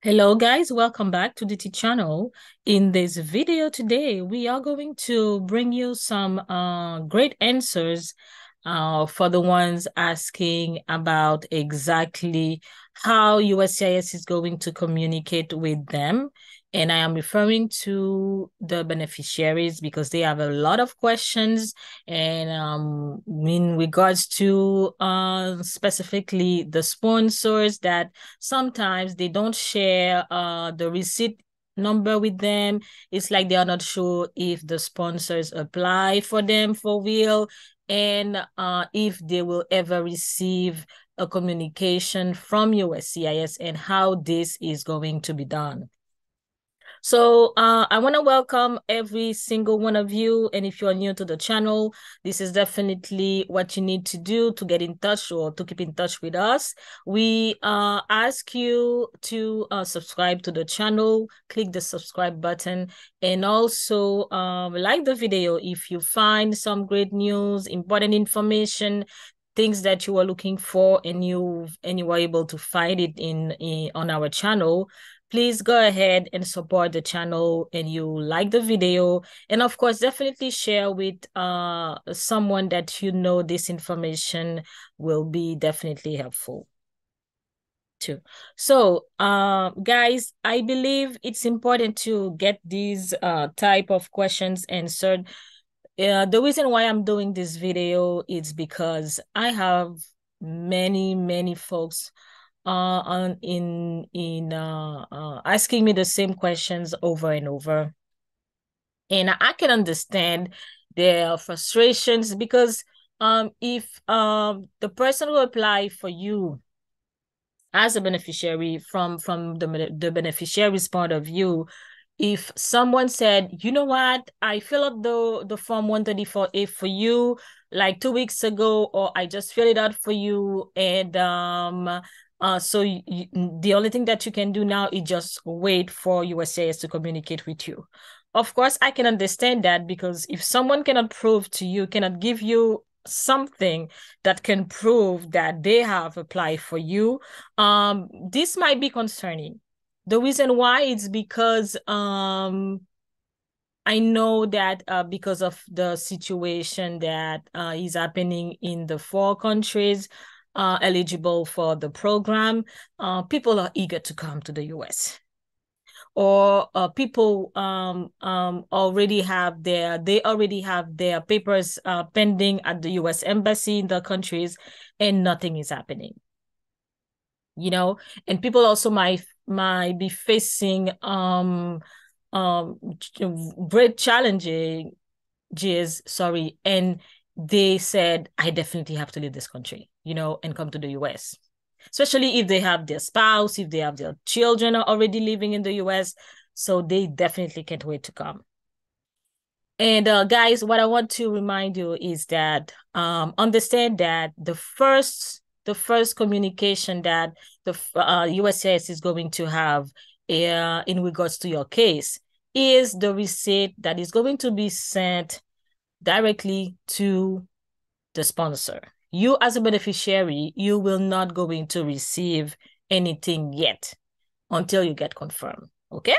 Hello guys, welcome back to the T channel. In this video today, we are going to bring you some uh, great answers uh, for the ones asking about exactly how USCIS is going to communicate with them and I am referring to the beneficiaries because they have a lot of questions and um, in regards to uh, specifically the sponsors that sometimes they don't share uh, the receipt number with them. It's like they are not sure if the sponsors apply for them for real and uh, if they will ever receive a communication from USCIS and how this is going to be done. So uh, I want to welcome every single one of you. And if you're new to the channel, this is definitely what you need to do to get in touch or to keep in touch with us. We uh, ask you to uh, subscribe to the channel, click the subscribe button, and also um, like the video if you find some great news, important information, things that you are looking for and you and you were able to find it in, in on our channel please go ahead and support the channel and you like the video. And of course definitely share with uh someone that you know this information will be definitely helpful too. So uh guys i believe it's important to get these uh type of questions answered. Uh, the reason why i'm doing this video is because i have many many folks uh, in in uh, uh, asking me the same questions over and over, and I can understand their frustrations because um if um the person who apply for you as a beneficiary from from the the beneficiary's point of view if someone said you know what? I fill out the the form 134a for you like two weeks ago or i just fill it out for you and um uh, so you, the only thing that you can do now is just wait for USCIS to communicate with you. Of course, I can understand that because if someone cannot prove to you, cannot give you something that can prove that they have applied for you, um, this might be concerning. The reason why is because um, I know that uh, because of the situation that uh, is happening in the four countries, uh, eligible for the program, uh, people are eager to come to the US. Or uh, people um, um, already have their they already have their papers uh, pending at the U.S. embassy in the countries, and nothing is happening. You know, and people also might might be facing um, um, great challenges. Sorry, and they said, I definitely have to leave this country, you know, and come to the US. Especially if they have their spouse, if they have their children are already living in the US. So they definitely can't wait to come. And uh, guys, what I want to remind you is that um, understand that the first the first communication that the uh, USCIS is going to have uh, in regards to your case is the receipt that is going to be sent directly to the sponsor. You as a beneficiary, you will not going to receive anything yet until you get confirmed. Okay?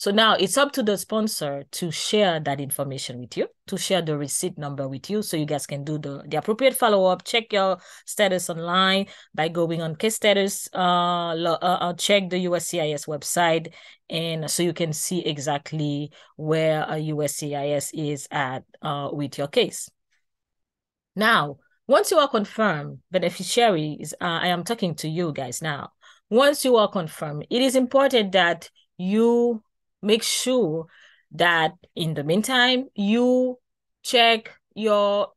So now it's up to the sponsor to share that information with you, to share the receipt number with you so you guys can do the, the appropriate follow-up. Check your status online by going on case status, uh, uh, uh, check the USCIS website, and so you can see exactly where USCIS is at uh, with your case. Now, once you are confirmed, beneficiaries, uh, I am talking to you guys now. Once you are confirmed, it is important that you make sure that in the meantime you check your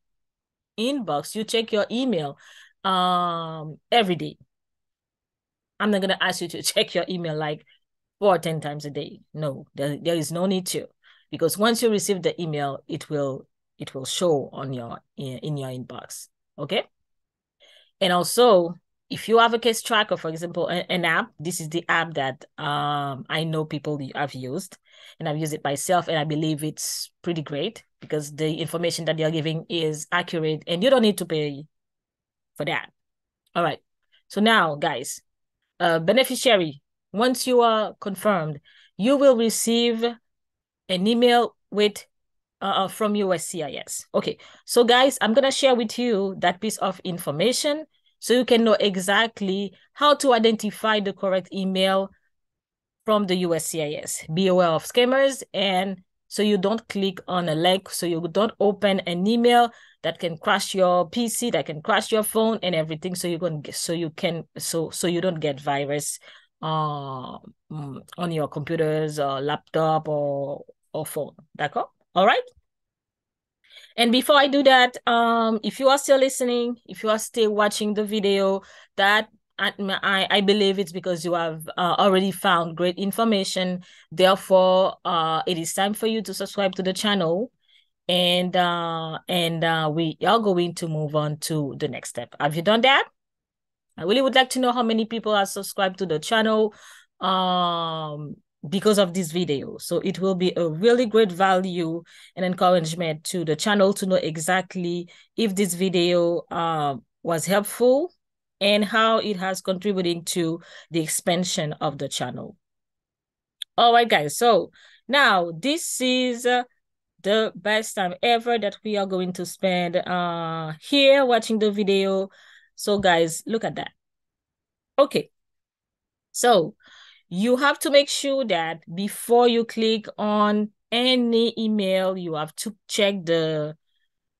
inbox you check your email um every day. I'm not going to ask you to check your email like four or ten times a day. No there, there is no need to because once you receive the email it will it will show on your in your inbox okay and also if you have a case tracker, for example, an app, this is the app that um, I know people have used, and I've used it myself, and I believe it's pretty great because the information that they're giving is accurate, and you don't need to pay for that. All right. So now, guys, uh, beneficiary once you are confirmed, you will receive an email with uh, from USCIS. Okay, so guys, I'm gonna share with you that piece of information so you can know exactly how to identify the correct email from the USCIS. Be aware of scammers and so you don't click on a link, so you don't open an email that can crash your PC, that can crash your phone and everything. So going to so you can so so you don't get virus uh, on your computers or laptop or or phone. D'accord? All right. And before I do that, um, if you are still listening, if you are still watching the video, that I, I believe it's because you have uh, already found great information. Therefore, uh, it is time for you to subscribe to the channel. And uh, and uh, we are going to move on to the next step. Have you done that? I really would like to know how many people are subscribed to the channel um, because of this video. So it will be a really great value and encouragement to the channel to know exactly if this video uh, was helpful and how it has contributed to the expansion of the channel. All right, guys. So now this is uh, the best time ever that we are going to spend uh, here watching the video. So guys, look at that. Okay. So you have to make sure that before you click on any email, you have to check the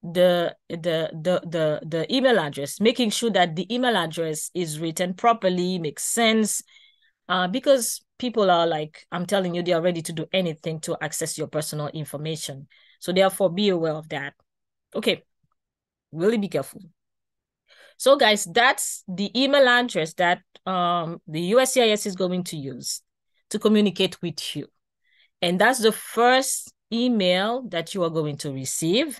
the the the the the email address. Making sure that the email address is written properly makes sense uh because people are like i'm telling you they are ready to do anything to access your personal information. So therefore be aware of that. Okay. Really be careful so guys that's the email address that um the uscis is going to use to communicate with you and that's the first email that you are going to receive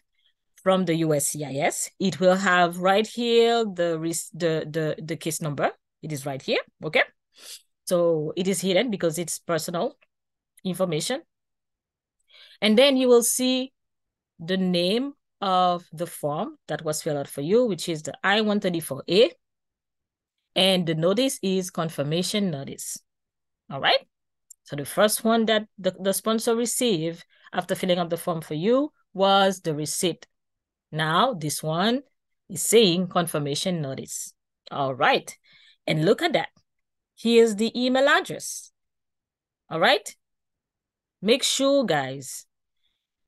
from the USCIS. It will have right here the the the the case number. It is right here. Okay, so it is hidden because it's personal information. And then you will see the name of the form that was filled out for you, which is the I-134A. And the notice is confirmation notice. All right. So the first one that the, the sponsor received after filling out the form for you was the receipt now this one is saying confirmation notice. All right. And look at that. Here's the email address. All right. Make sure, guys.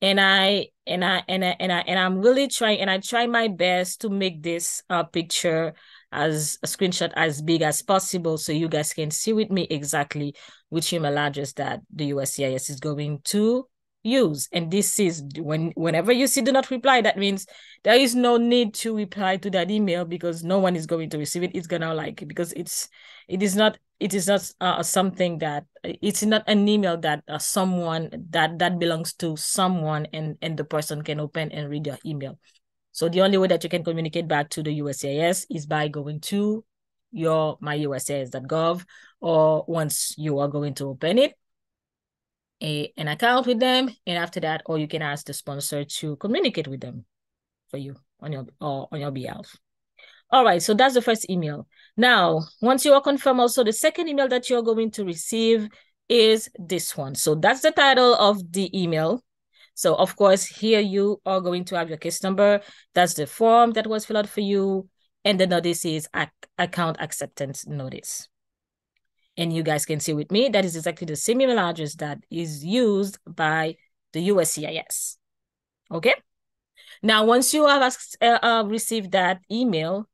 And I and I and I and I and I'm really trying and I try my best to make this uh, picture as a screenshot as big as possible so you guys can see with me exactly which email address that the USCIS is going to use and this is when whenever you see do not reply that means there is no need to reply to that email because no one is going to receive it. It's gonna like because it's it is not it is not uh, something that it's not an email that uh, someone that that belongs to someone and and the person can open and read your email. So the only way that you can communicate back to the USCIS is by going to your myuscis.gov or once you are going to open it a an account with them and after that or you can ask the sponsor to communicate with them for you on your or on your behalf. All right so that's the first email. Now once you are confirmed also the second email that you're going to receive is this one. So that's the title of the email. So of course here you are going to have your case number. That's the form that was filled out for you. And the notice is ac account acceptance notice and you guys can see with me, that is exactly the same email address that is used by the USCIS. Okay. Now, once you have asked, uh, uh, received that email,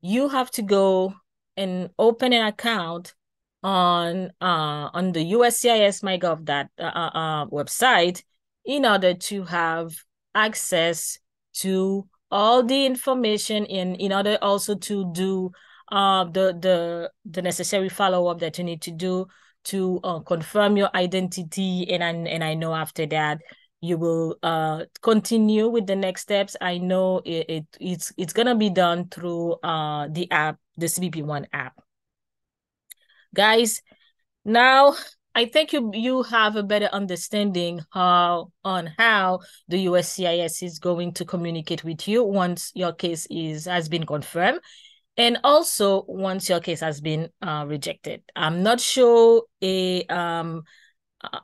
you have to go and open an account on uh on the USCIS MyGov that uh, uh, uh, website in order to have access to all the information in in order also to do uh, the the the necessary follow up that you need to do to uh, confirm your identity, and I, and I know after that you will uh continue with the next steps. I know it, it it's it's gonna be done through uh the app, the CBP One app. Guys, now I think you you have a better understanding how on how the USCIS is going to communicate with you once your case is has been confirmed And also, once your case has been uh, rejected, I'm not sure a um,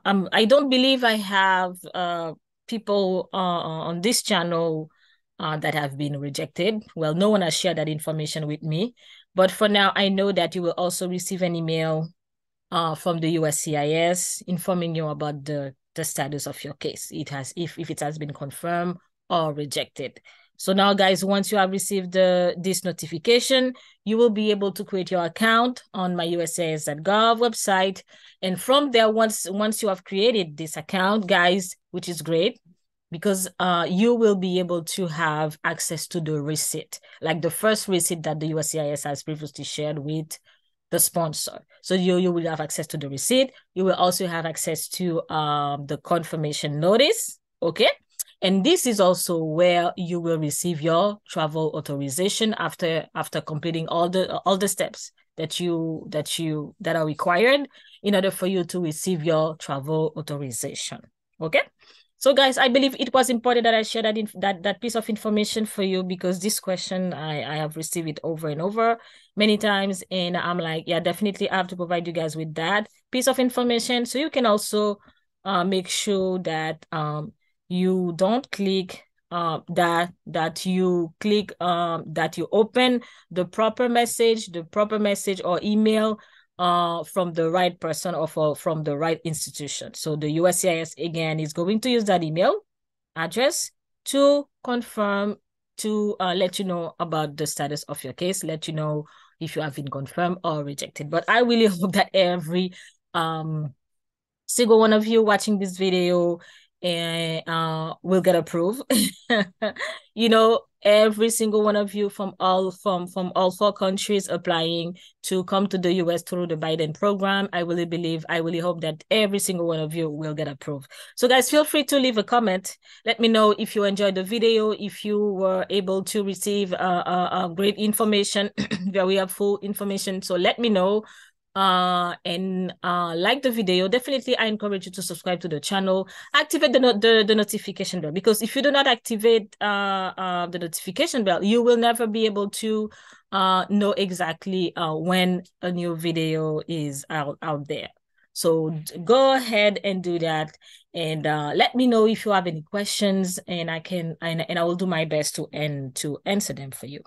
um I don't believe I have uh people uh, on this channel uh, that have been rejected. Well, no one has shared that information with me, but for now, I know that you will also receive an email uh, from the USCIS informing you about the the status of your case. It has if if it has been confirmed or rejected. So now, guys, once you have received this notification, you will be able to create your account on my USCIS.gov website. And from there, once, once you have created this account, guys, which is great, because uh, you will be able to have access to the receipt, like the first receipt that the USCIS has previously shared with the sponsor. So you, you will have access to the receipt. You will also have access to um, the confirmation notice, okay? And this is also where you will receive your travel authorization after after completing all the all the steps that you that you that are required in order for you to receive your travel authorization. Okay. So guys, I believe it was important that I share that that that piece of information for you because this question I I have received it over and over many times and I'm like, yeah, definitely I have to provide you guys with that piece of information so you can also uh, make sure that um you don't click uh, that that you click um, that you open the proper message, the proper message or email uh, from the right person or for, from the right institution. So the USCIS again is going to use that email address to confirm to uh, let you know about the status of your case, let you know if you have been confirmed or rejected. But I really hope that every um single one of you watching this video and uh, will get approved. you know, every single one of you from all from from all four countries applying to come to the US through the Biden program. I really believe, I really hope that every single one of you will get approved. So guys, feel free to leave a comment. Let me know if you enjoyed the video, if you were able to receive uh, uh, uh great information, very helpful information. So let me know uh and uh like the video definitely i encourage you to subscribe to the channel. Activate the, the the notification bell because if you do not activate uh, uh the notification bell you will never be able to uh know exactly when a new video is out out there. So go ahead and do that. And let me know if you have any questions and i can and, and i will do my best to and to answer them for you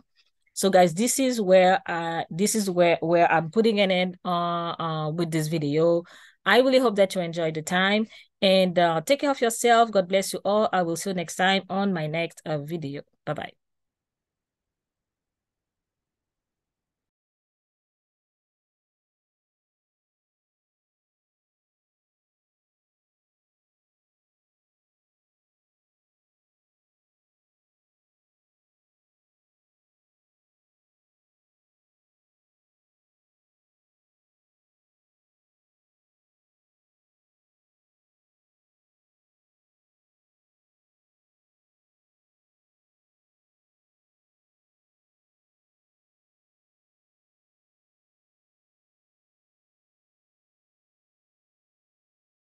so guys, this is where uh this is where where I'm putting an end uh, uh with this video. I really hope that you enjoyed the time and uh, take care of yourself. God bless you all. I will see you next time on my next uh, video. Bye-bye.